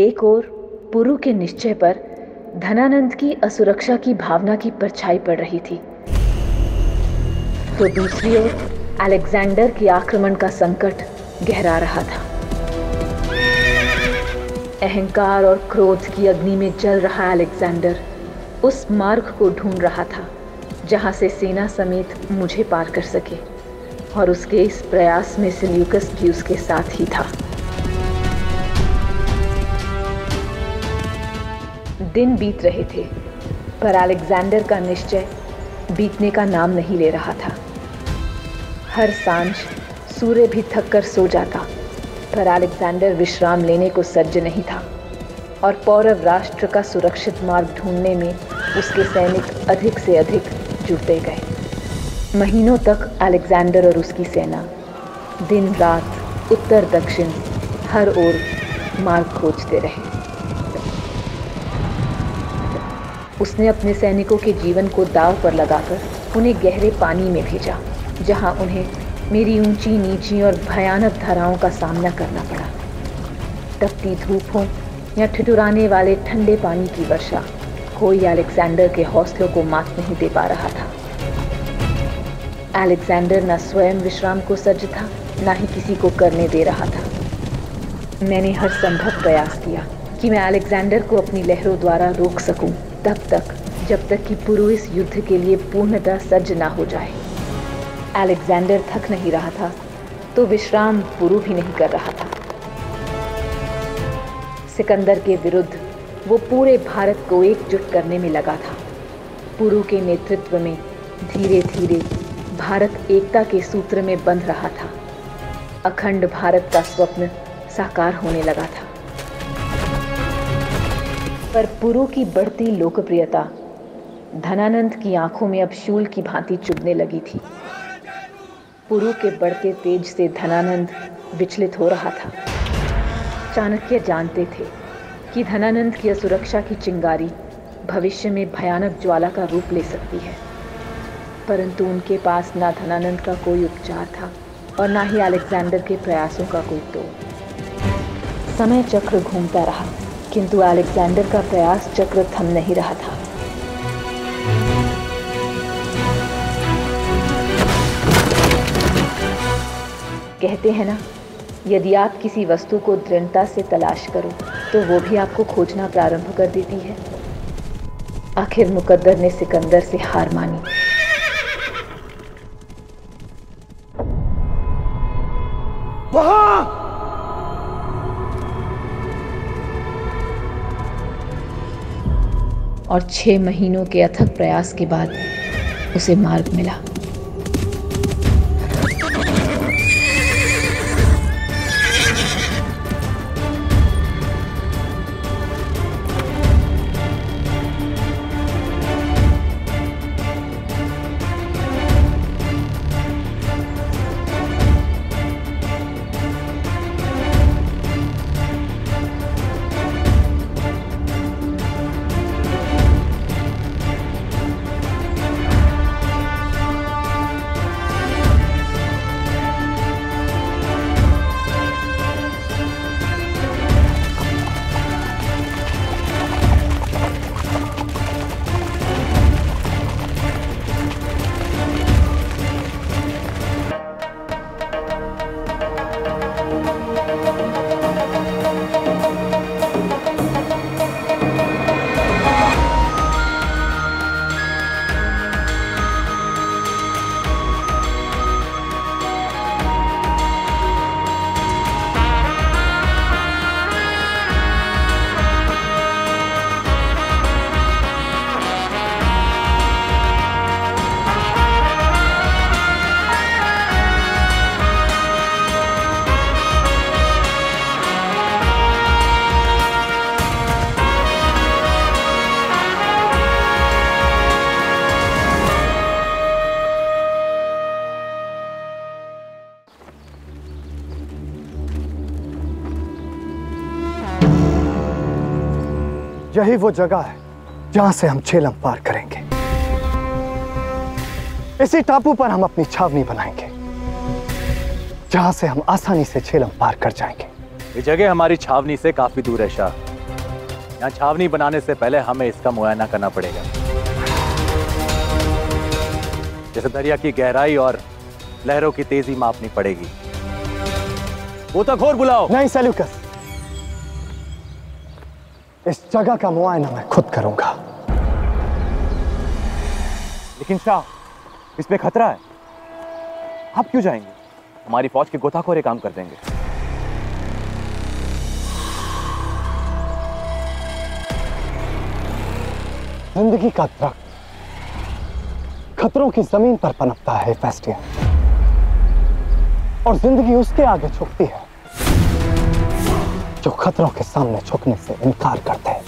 एक ओर पुरु के निश्चय पर धनानंद की असुरक्षा की भावना की परछाई पड़ रही थी। तो दूसरी ओर अलेक्जेंडर के आक्रमण का संकट गहरा रहा था। अहंकार और क्रोध की अग्नि में जल रहा अलेक्जेंडर उस मार्ग को ढूंढ रहा था, जहाँ से सेना समेत मुझे पार कर सके, और उसके इस प्रयास में सिल्यूकस भी उसके साथ ही था। दिन बीत रहे थे, पर अलेक्जेंडर का निश्चय बीतने का नाम नहीं ले रहा था। हर साँझ सूर्य भी थक कर सो जाता, पर अलेक्जेंडर विश्राम लेने को सज्ज नहीं था, और पौरव राष्ट्र का सुरक्षित मार्ग ढूँढने में उसके सैनिक अधिक से अधिक जुटते गए। महीनों तक अलेक्जेंडर और उसकी सेना दिन रात उत्तर दक्षिण हर ओर मार्ग खोजते रहे। उसने अपने सैनिकों के जीवन को दाव पर लगाकर उन्हें गहरे पानी में भेजा, जहाँ उन्हें मेरी ऊँची, नीची और भयानक धाराओं का सामना करना पड़ा। तपती धूप हो या ठिठुराने वाले ठंडे पानी की वर्षा कोई अलेक्जेंडर के हौसलों को मात नहीं दे पा रहा था। अलेक्जेंडर न स्वयं विश्राम को सज्ज था, ना ही किसी को करने दे रहा था। मैंने हर संभव प्रयास किया कि मैं अलेक्जेंडर को अपनी लहरों द्वारा रोक सकूँ। तब तक जब तक कि पुरु इस युद्ध के लिए पूर्णतः सज्ज ना हो जाए। अलेक्जेंडर थक नहीं रहा था तो विश्राम पुरु भी नहीं कर रहा था। सिकंदर के विरुद्ध वो पूरे भारत को एकजुट करने में लगा था। पुरु के नेतृत्व में धीरे धीरे भारत एकता के सूत्र में बंध रहा था। अखंड भारत का स्वप्न साकार होने लगा था। पर पुरु की बढ़ती लोकप्रियता। धनानंद की आँखों में अब शूल की भांति चुभने लगी थी। पुरु के बढ़ते तेज से धनानंद विचलित हो रहा था। चाणक्य जानते थे कि धनानंद की असुरक्षा की चिंगारी भविष्य में भयानक ज्वाला का रूप ले सकती है। परंतु उनके पास ना धनानंद का कोई उपचार था और ना ही अलेक्जेंडर के प्रयासों का कोई तोड़। समय चक्र घूमता रहा। किंतु अलेक्जेंडर का प्रयास चक्र थम नहीं रहा था। कहते हैं ना, यदि आप किसी वस्तु को दृढ़ता से तलाश करो तो वो भी आपको खोजना प्रारंभ कर देती है। आखिर मुकद्दर ने सिकंदर से हार मानी। और छः महीनों के अथक प्रयास के बाद उसे मार्ग मिला। यही वो जगह है जहाँ से हम छेलम पार करेंगे। इसी टापू पर हम अपनी छावनी बनाएँगे जहाँ से हम आसानी से छेलम पार कर जाएँगे। ये जगह हमारी छावनी से काफ़ी दूर है शाह। यहाँ छावनी बनाने से पहले हमें इसका मुआयना करना पड़ेगा। जैसे दरिया की गहराई और लहरों की तेज़ी मापनी पड़ेगी। वो तो घोर बुलाओ। नहीं सेल्यूकस। इस जगह का मुआयना मैं खुद करूँगा। लेकिन शाह, इसमें खतरा है। आप क्यों जाएँगे? हमारी फौज के गोताखोरे काम कर देंगे। ज़िंदगी का दरख्त खतरों की ज़मीन पर पनपता है, फेस्टियन। और ज़िंदगी उसके आगे झुकती है। जो खतरों के सामने झुकने से इनकार करते हैं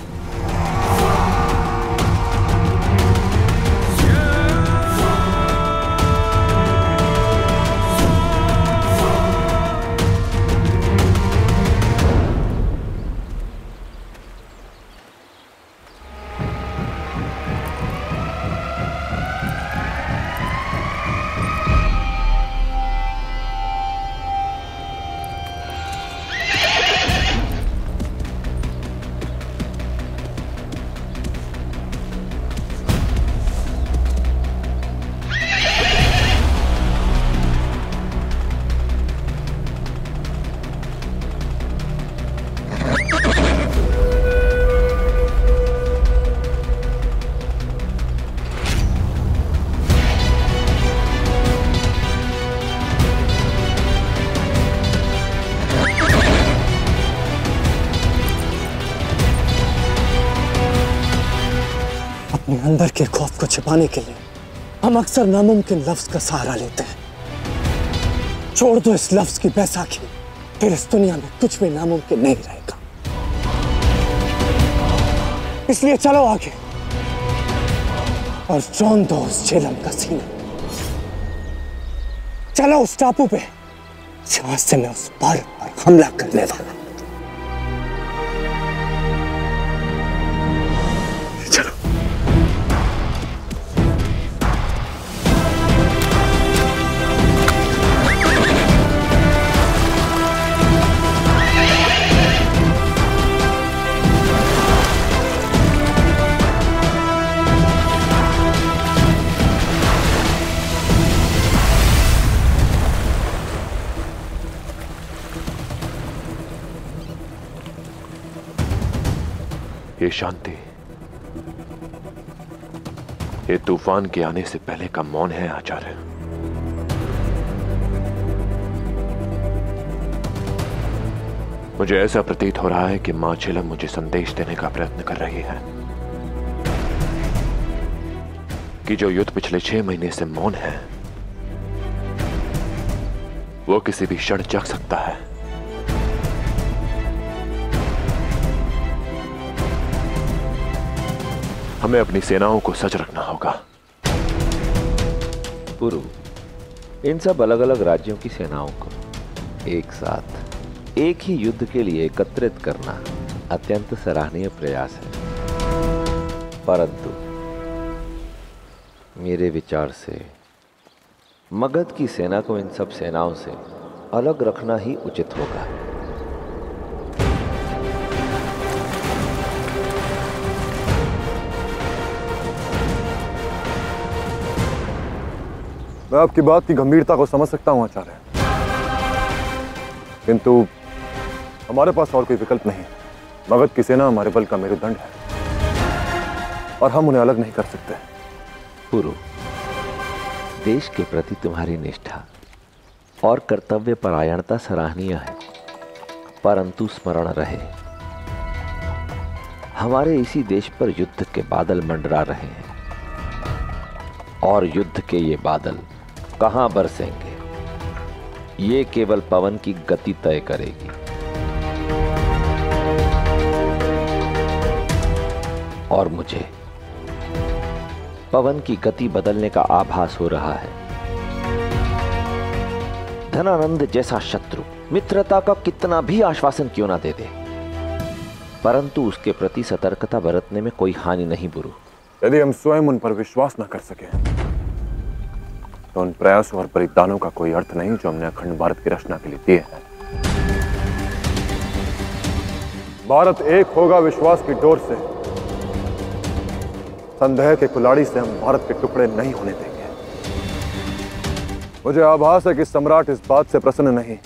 छिपाने के लिए हम अक्सर नामुमकिन लफ्ज का सहारा लेते हैं। छोड़ दो इस लफ्ज की बैसाखी। फिर इस दुनिया में कुछ भी नामुमकिन नहीं रहेगा। इसलिए चलो आगे। और जोन दो उस झेलम का सीना। चलो उस टापू पे। जहाँ से मैं उस भारत पर हमला करने वाला ये शांति। ये तूफ़ान के आने से पहले का मौन है, आचार्य। मुझे ऐसा प्रतीत हो रहा है कि माँ झेलम मुझे संदेश देने का प्रयत्न कर रही है। कि जो युद्ध पिछले छह महीने से मौन है, वो किसी भी क्षण जग सकता है। हमें अपनी सेनाओं को सच रखना होगा। पुरु, इन सब अलग अलग राज्यों की सेनाओं को एक साथ, एक ही युद्ध के लिए एकत्रित करना अत्यंत सराहनीय प्रयास है। परंतु, मेरे विचार से, मगध की सेना को इन सब सेनाओं से अलग रखना ही उचित होगा। मैं आपकी बात की गंभीरता को समझ सकता हूँ, आचार्य। किंतु हमारे पास और कोई विकल्प नहीं। मगध की सेना हमारे बल का मेरुदंड है। और हम उन्हें अलग नहीं कर सकते। पुरु देश के प्रति तुम्हारी निष्ठा और कर्तव्य परायणता सराहनीय है। परंतु स्मरण रहे, हमारे इसी देश पर युद्ध के बादल मंडरा रहे हैं। और युद्ध के ये बादल कहाँ बरसेंगे? ये केवल पवन की गति तय करेगी। और मुझे, पवन की गति बदलने का आभास हो रहा है। धनानंद जैसा शत्रु, मित्रता का कितना भी आश्वासन क्यों ना दे दे? परंतु उसके प्रति सतर्कता बरतने में कोई हानि नहीं, बुरू। यदि हम स्वयं उन पर विश्वास न कर सके तो उन प्रयासों और बलिदानों का कोई अर्थ नहीं जो हमने अखंड भारत की रचना के लिए दिए हैं। भारत एक होगा विश्वास की डोर से। संदेह के कुलाड़ी से हम भारत के टुकड़े नहीं होने देंगे। मुझे आभास है कि सम्राट इस बात से प्रसन्न नहीं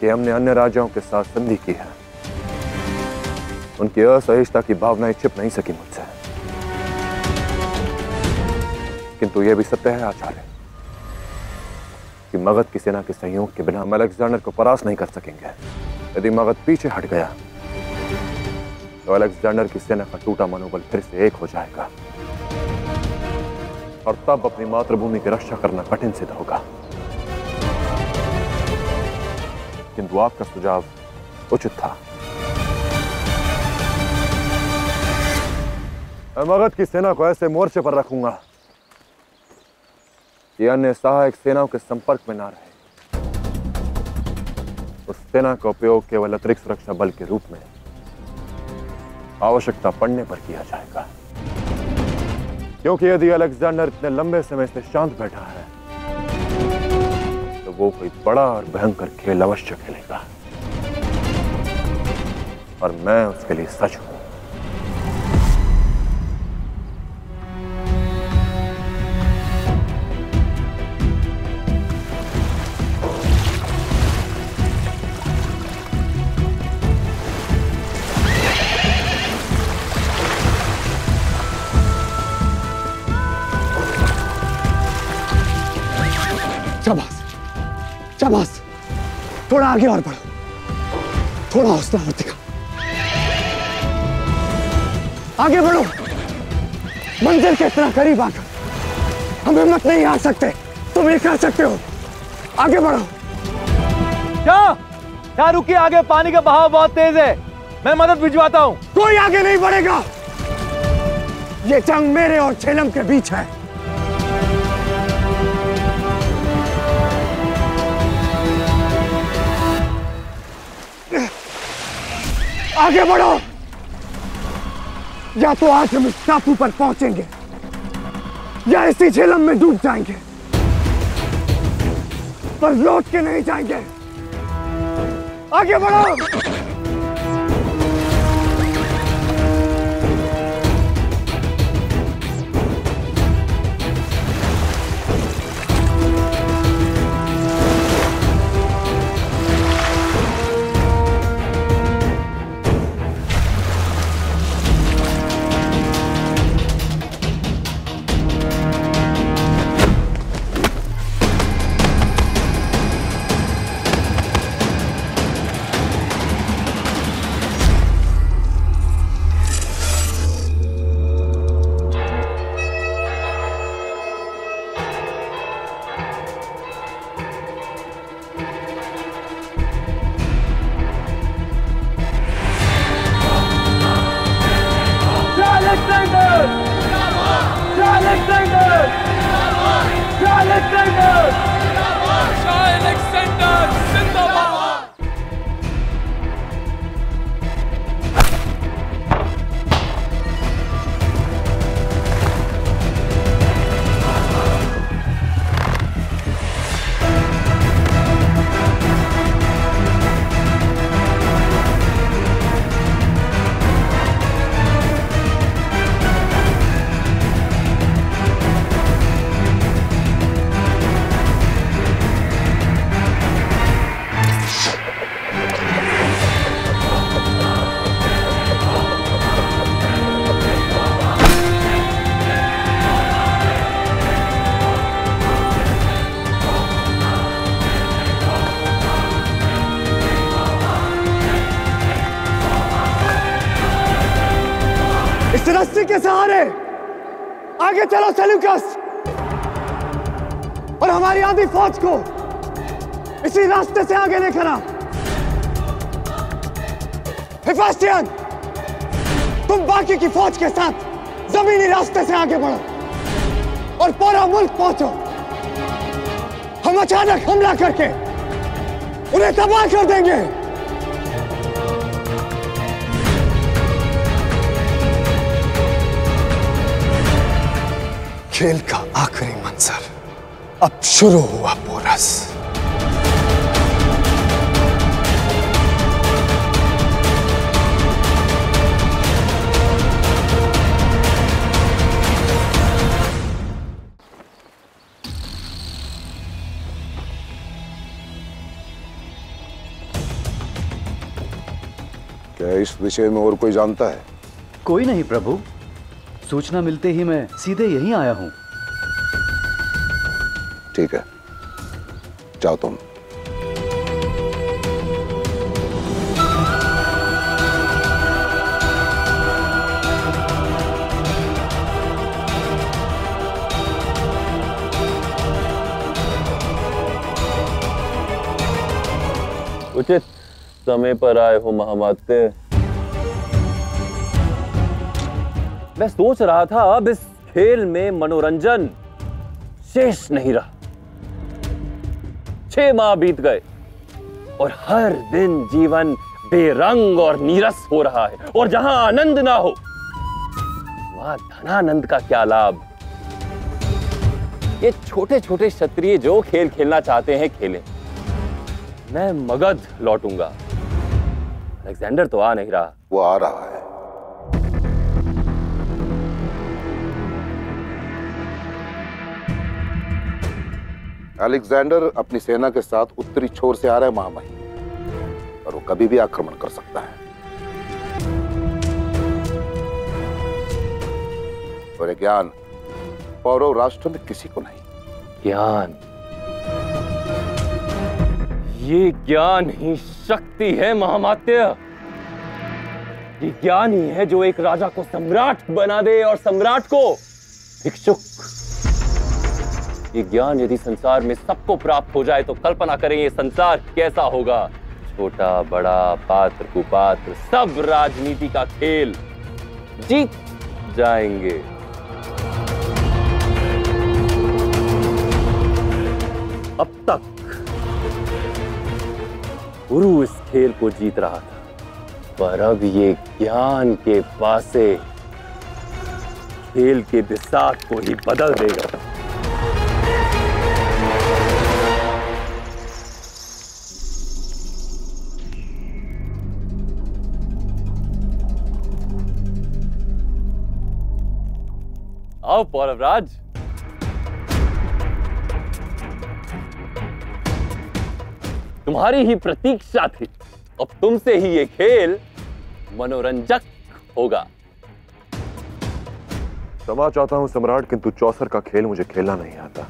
कि हमने अन्य राज्यों के साथ संधि की है। उनकी असहिष्णुता की भावनाएँ छिप नहीं सकी मुझसे। किंतु यह भी सत्य है, आचार्य, कि मगध की सेना के सहयोग के बिना हम अलेक्जेंडर को परास्त नहीं कर सकेंगे। यदि मगध पीछे हट गया तो अलेक्जेंडर की सेना का टूटा मनोबल फिर से एक हो जाएगा। और तब अपनी मातृभूमि की रक्षा करना कठिन सिद्ध होगा। किंतु आपका सुझाव उचित था। मैं मगध की सेना को ऐसे मोर्चे पर रखूँगा कि अन्य सहायक सेनाओं के संपर्क में ना रहे। उस सेना का उपयोग केवल अतिरिक्त सुरक्षा बल के रूप में आवश्यकता पड़ने पर किया जाएगा। क्योंकि यदि अलेक्जेंडर इतने लंबे समय से शांत बैठा है तो वो कोई बड़ा और भयंकर खेल अवश्य खेलेगा। और मैं उसके लिए सच हूँ। शाबाश। शाबाश। थोड़ा आगे और बढ़ो। थोड़ा हौसला और दिखा आगे बढ़ो। मंजिल के इतना करीब आकर हम हिम्मत नहीं हार सकते। तुम ये कर सकते हो। आगे बढ़ो। क्या? क्या रुकिए आगे? पानी का बहाव बहुत तेज है। मैं मदद भिजवाता हूँ। कोई आगे नहीं बढ़ेगा। ये जंग मेरे और छेलम के बीच है। आगे बढ़ो। या तो आज हम इस टापू पर पहुँचेंगे, या इसी झेलम में डूब जाएँगे, पर लौट के नहीं जाएँगे। आगे बढ़ो। चलो सेल्यूकस और हमारी आधी फौज को इसी रास्ते से आगे लेकर आ हिफास्टियन तुम बाकी की फौज के साथ जमीनी रास्ते से आगे बढ़ो और पूरा मुल्क पहुंचो। हम अचानक हमला करके उन्हें तबाह कर देंगे। जेल का आखिरी मंजर अब शुरू हुआ पोरस क्या इस विषय में और कोई जानता है? कोई नहीं प्रभु। सूचना मिलते ही मैं सीधे यहीं आया हूँ। ठीक है। जाओ तुम। उचित समय पर आए हो महामाते मैं सोच रहा था अब इस खेल में मनोरंजन शेष नहीं रहा। छह माह बीत गए और हर दिन जीवन बेरंग और नीरस हो रहा है और जहाँ आनंद ना हो, वहाँ धनानंद का क्या लाभ? ये छोटे छोटे क्षत्रिय जो खेल खेलना चाहते हैं, खेलें। मैं मगध लौटूँगा। अलेक्जेंडर तो आ नहीं रहा। वो आ रहा है। अलेक्जेंडर अपनी सेना के साथ उत्तरी छोर से आ रहा है महामहिम और वो कभी भी आक्रमण कर सकता है। और ज्ञान पौरव राष्ट्र में किसी को नहीं। ज्ञान। ये ज्ञान ही शक्ति है, महामात्य। ये ज्ञान ही है जो एक राजा को सम्राट बना दे और सम्राट को भिक्षुक ये ज्ञान यदि संसार में सबको प्राप्त हो जाए तो कल्पना करें ये संसार कैसा होगा। छोटा, बड़ा, पात्र, कुपात्र, सब राजनीति का खेल जीत जाएँगे। अब तक गुरु इस खेल को जीत रहा था, पर अब ये ज्ञान के पासे खेल के बिसात को ही बदल देगा। आओ पौरवराज। तुम्हारी ही प्रतीक्षा थी। अब तुमसे ही ये खेल मनोरंजक होगा। क्षमा चाहता हूँ सम्राट, किंतु चौसर का खेल मुझे खेलना नहीं आता।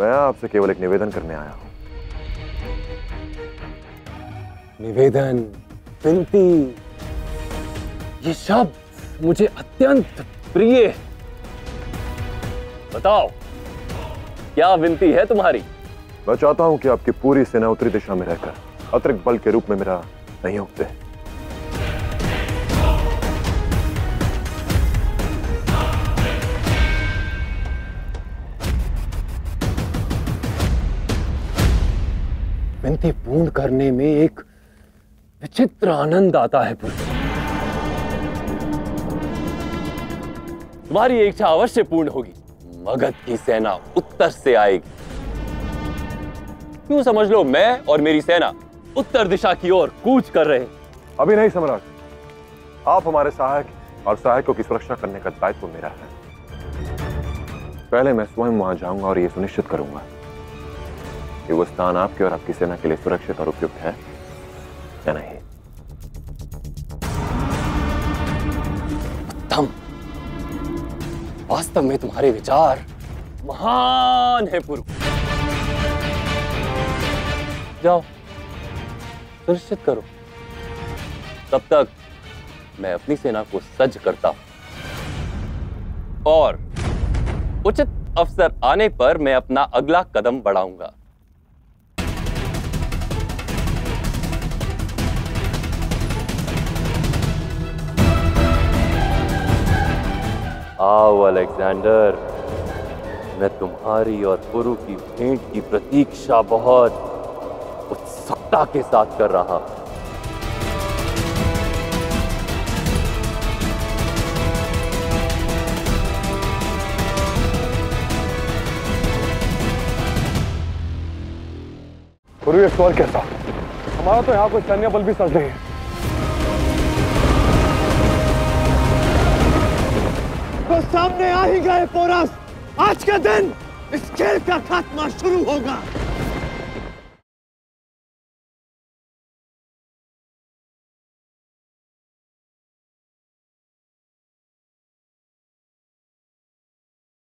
मैं आपसे केवल एक निवेदन करने आया हूँ। निवेदन विनती ये शब्द मुझे अत्यंत प्रिय है। बताओ क्या विनती है तुम्हारी? मैं चाहता हूँ कि आपकी पूरी सेना उत्तरी दिशा में रहकर अतिरिक्त बल के रूप में मेरा नहीं दे विनती पूर्ण करने में एक विचित्र आनंद आता है पुत्र तुम्हारी इच्छा अवश्य पूर्ण होगी। मगध की सेना उत्तर से आएगी। क्यों समझ लो, मैं और मेरी सेना उत्तर दिशा की ओर कूच कर रहे अभी नहीं सम्राट। आप हमारे सहायक और सहायकों की सुरक्षा करने का दायित्व मेरा है। पहले मैं स्वयं वहाँ जाऊँगा और यह सुनिश्चित करूँगा कि वो स्थान आपके और आपकी सेना के लिए सुरक्षित और उपयुक्त है। या नहीं। उत्तम वास्तव में तुम्हारे विचार महान है पुरु जाओ, सुनिश्चित करो। तब तक मैं अपनी सेना को सज्ज करता हूँ। और उचित अवसर आने पर मैं अपना अगला कदम बढ़ाऊँगा। आओ, अलेक्जेंडर। मैं तुम्हारी और पुरु की भेंट की प्रतीक्षा बहुत उत्सुकता के साथ कर रहा हूँ। गुरु ये सवाल कैसा? हमारा तो यहाँ कोई सैन्य बल भी सज नहीं है। तो सामने ही गए पोरस। आज के दिन इस खेल का खात्मा शुरू होगा।